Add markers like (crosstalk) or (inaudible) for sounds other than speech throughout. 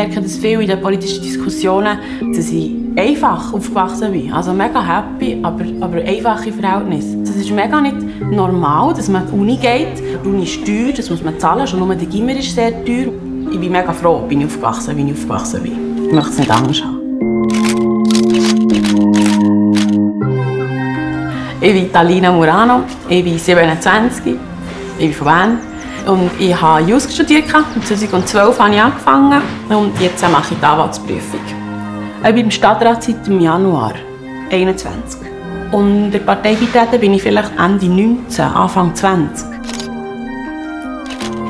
merke das viel in den politischen Diskussionen, dass ich einfach aufgewachsen bin. Also mega happy, aber, aber einfache Verhältnisse. Es ist mega nicht normal, dass man an die Uni geht. Die Uni ist teuer, das muss man zahlen. Schon nur der Gimmer ist sehr teuer. Ich bin mega froh, bin ich aufgewachsen, wie ich aufgewachsen bin. Ich möchte es nicht anders haben. Ich bin Talina Murano, ich bin 27, ich bin von Bern. Und ich habe Jus studiert, 2012 habe ich angefangen und jetzt mache ich die Anwaltsprüfung. Ich bin im Stadtrat seit dem Januar 21. Und der Partei beitreten bin ich vielleicht Ende 19, Anfang 20.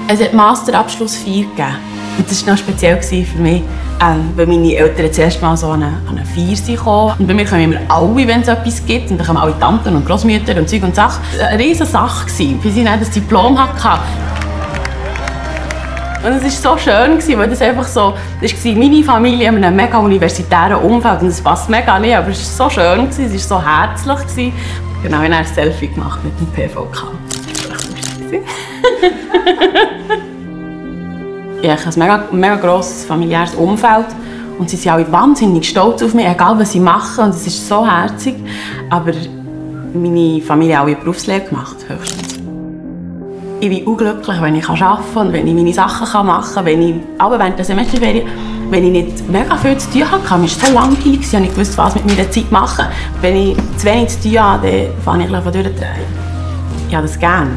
Es hat Masterabschluss 4 gegeben. Und das war noch speziell für mich, ähm, weil meine Eltern zuerst mal so an eine, an Feier kamen. Bei mir kommen immer alle, wenn es etwas gibt. Und dann kommen alle Tanten und Großmütter und Zeug und Sachen. Es war eine riesige Sache, bis ich dann das Diplom hatte. Und es war so schön, weil das einfach so, das war meine Familie in einem mega universitären Umfeld und es passt mega nicht, aber es war so schön, es war so herzlich. Genau, ich habe ein Selfie gemacht mit dem PVK. (laughs) ich habe ein mega, mega grosses familiäres Umfeld und sie sind alle wahnsinnig stolz auf mich, egal was sie machen und es ist so herzig. Aber meine Familie hat auch ihre Berufslehre gemacht, höchstens. Ich bin unglücklich, wenn ich arbeiten kann wenn ich meine Sachen machen kann, wenn ich, aber während der Semesterferien, wenn ich nicht mega viel zu tun habe, kann, es so langweilig, ich nicht gewusst, was mit meiner Zeit machen. Wenn ich zu wenig zu tun habe, dann fange ich an durchdrehen. Ich habe das gerne.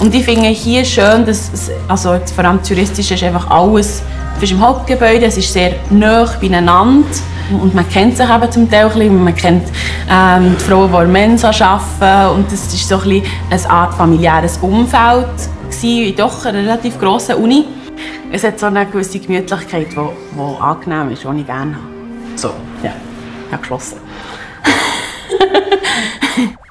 Und ich finde hier schön, dass es, also vor allem touristisch ist einfach alles, es ist im Hauptgebäude, es ist sehr nah beieinander. Und man kennt sich eben zum Teil ein bisschen. Man kennt ähm, die Frauen, die in Mensa arbeiten. Und das war so ein eine Art familiäres Umfeld in doch einer relativ grossen Uni. Es hat so eine gewisse Gemütlichkeit, die, die angenehm ist, die ich gerne habe. So, ja, ich habe geschlossen. (laughs)